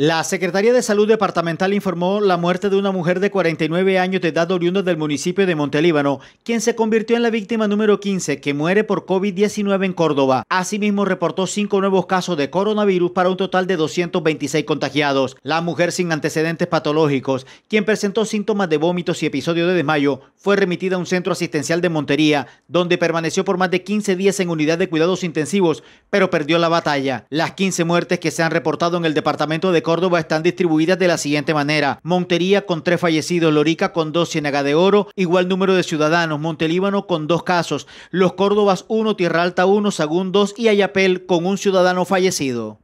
La Secretaría de Salud Departamental informó la muerte de una mujer de 49 años de edad oriunda del municipio de Montelíbano, quien se convirtió en la víctima número 15 que muere por COVID-19 en Córdoba. Asimismo, reportó cinco nuevos casos de coronavirus para un total de 226 contagiados. La mujer sin antecedentes patológicos, quien presentó síntomas de vómitos y episodio de desmayo, fue remitida a un centro asistencial de Montería, donde permaneció por más de 15 días en unidad de cuidados intensivos, pero perdió la batalla. Las 15 muertes que se han reportado en el departamento de Córdoba están distribuidas de la siguiente manera. Montería con tres fallecidos, Lorica con dos, Ciénaga de Oro, igual número de ciudadanos, Montelíbano con dos casos, Los Córdobas 1, Tierra Alta 1, Sagún 2 y Ayapel con un ciudadano fallecido.